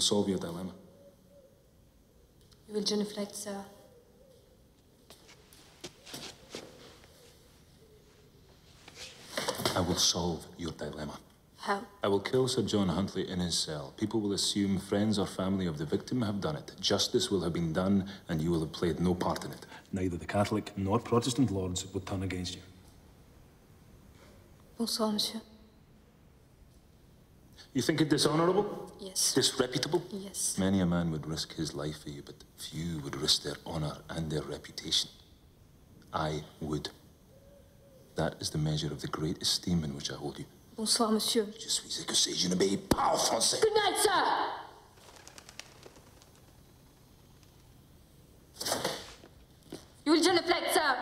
will solve your dilemma. You will genuflect, sir. I will solve your dilemma. How? I will kill Sir John Huntley in his cell. People will assume friends or family of the victim have done it. Justice will have been done, and you will have played no part in it. Neither the Catholic nor Protestant lords would turn against you. Bonsoir, monsieur. You think it dishonorable? Yes. Disreputable? Yes. Many a man would risk his life for you, but few would risk their honor and their reputation. I would. That is the measure of the great esteem in which I hold you. Bonsoir, monsieur. Je suis écossais, je n'obéis pas au français. Good night, sir! You will genuflect, sir!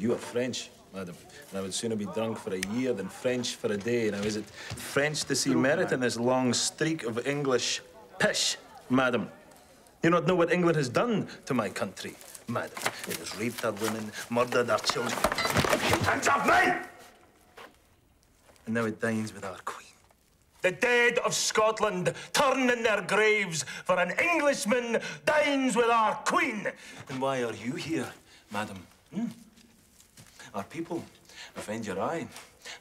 You are French, madam. And I would sooner be drunk for a year than French for a day. Now, is it French to see merit in this long streak of English pish, madam? You not know what England has done to my country, madam. It has raped our women, murdered our children. Hands off me! And now it dines with our queen. The dead of Scotland turn in their graves, for an Englishman dines with our queen. And why are you here, madam? Hmm? Our people offend your eye,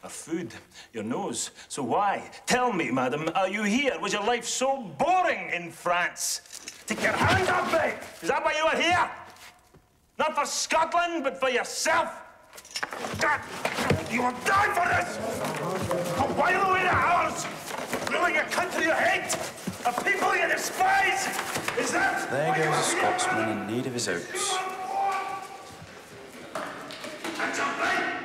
our food, your nose. So why? Tell me, madam, are you here? Was your life so boring in France? Take your hand off me! Is that why you are here? Not for Scotland, but for yourself? God, you will die for this! A while away the hours! Ruling a country you hate! A people you despise! Is that There goes a? Scotsman in need of his oats. And jump in!